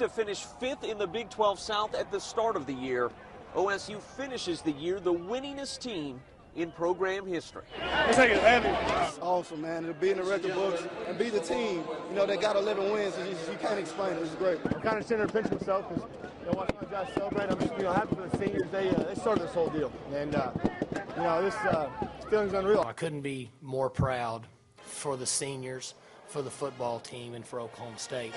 to finish fifth in the Big 12 South at the start of the year. OSU finishes the year the winningest team in program history. It's awesome, man. To be in the record books and be the team, you know, they got 11 wins. You, you can't explain it. It's great. I'm kind of sitting there pinching myself because you know, watching my guys celebrate. I'm just you know happy for the seniors. They uh, they started this whole deal, and uh, you know this, uh, this feeling's unreal. I couldn't be more proud for the seniors, for the football team, and for Oklahoma State.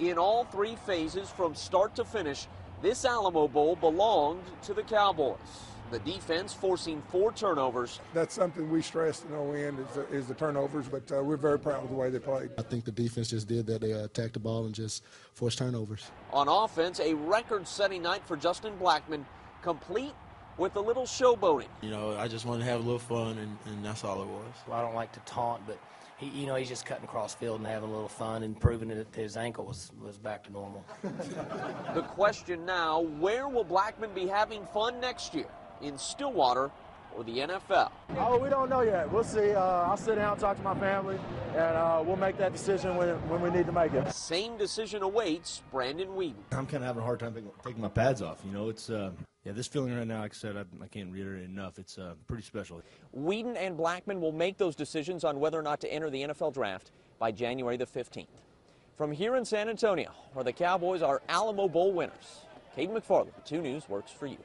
In all three phases, from start to finish, this Alamo Bowl belonged to the Cowboys. The defense forcing four turnovers. That's something we stress in no end is the, is the turnovers, but uh, we're very proud of the way they played. I think the defense just did that. They uh, attacked the ball and just forced turnovers. On offense, a record-setting night for Justin Blackmon, complete with a little showboating. You know, I just wanted to have a little fun, and, and that's all it was. Well, I don't like to taunt, but he, you know, he's just cutting across field and having a little fun and proving that his ankle was, was back to normal. the question now, where will Blackmon be having fun next year? In Stillwater or the NFL? Oh, we don't know yet. We'll see. Uh, I'll sit down and talk to my family, and uh, we'll make that decision when, when we need to make it. Same decision awaits Brandon Weeden. I'm kind of having a hard time taking my pads off. You know, it's uh, yeah, this feeling right now. Like I said, I, I can't reiterate enough. It's uh, pretty special. Weeden and Blackmon will make those decisions on whether or not to enter the NFL draft by January the 15th. From here in San Antonio, where the Cowboys are Alamo Bowl winners, Caden McFarland, 2 News works for you.